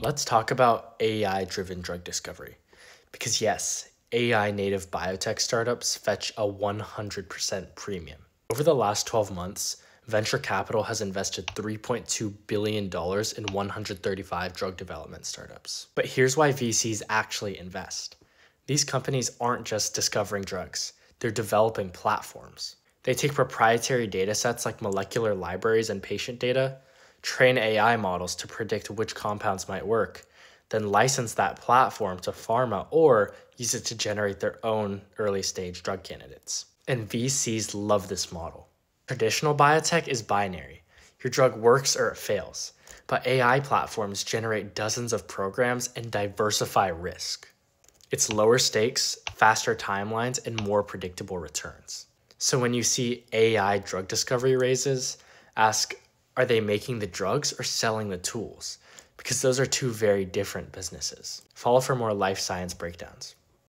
Let's talk about AI driven drug discovery. Because, yes, AI native biotech startups fetch a 100% premium. Over the last 12 months, venture capital has invested $3.2 billion in 135 drug development startups. But here's why VCs actually invest these companies aren't just discovering drugs, they're developing platforms. They take proprietary data sets like molecular libraries and patient data, train AI models to predict which compounds might work, then license that platform to pharma or use it to generate their own early stage drug candidates. And VCs love this model. Traditional biotech is binary your drug works or it fails. But AI platforms generate dozens of programs and diversify risk. It's lower stakes, faster timelines, and more predictable returns. So when you see AI drug discovery raises, ask are they making the drugs or selling the tools? Because those are two very different businesses. Follow for more life science breakdowns.